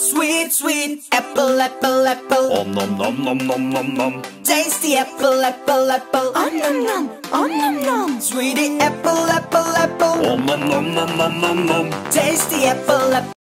Sweet, sweet apple, apple, apple. Om nom nom nom nom nom nom. Tasty apple, apple, apple. Om nom nom, om nom nom. Sweetie apple, apple, apple. Om nom nom nom nom nom nom. Tasty apple, apple.